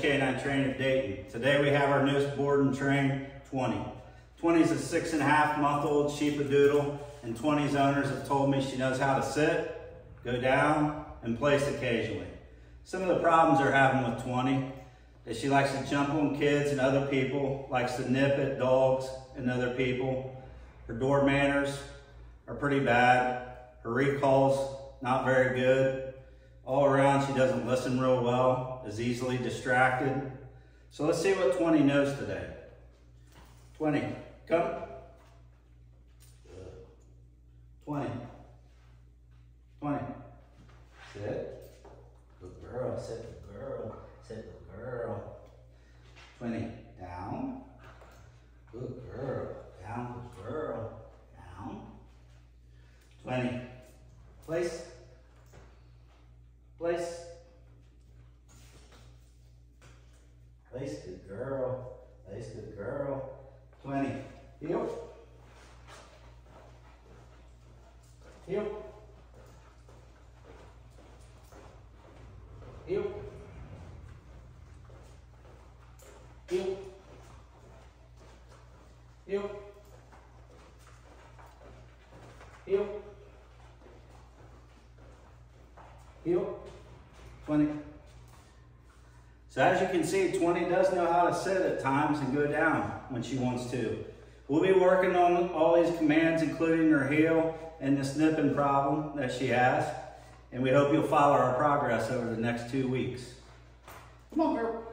Canine Training of Dayton. Today we have our newest board and train, 20. 20 is a six and a half month old Sheepadoodle, and 20's owners have told me she knows how to sit, go down, and place occasionally. Some of the problems they're having with 20 is she likes to jump on kids and other people, likes to nip at dogs and other people. Her door manners are pretty bad. Her recall's not very good. All around, she doesn't listen real well, is easily distracted. So let's see what 20 knows today. 20, come. 20. 20. Sit. Good girl, sit good girl, sit good girl. 20, down. Good girl, down, good girl, down. 20, place. Place. Place, good girl. Place, good girl. 20. Heel. Heel. Heel. Heel. Heel. Heel. Heel. 20. So as you can see, 20 does know how to sit at times and go down when she wants to. We'll be working on all these commands, including her heel and the snipping problem that she has. And we hope you'll follow our progress over the next two weeks. Come on, girl.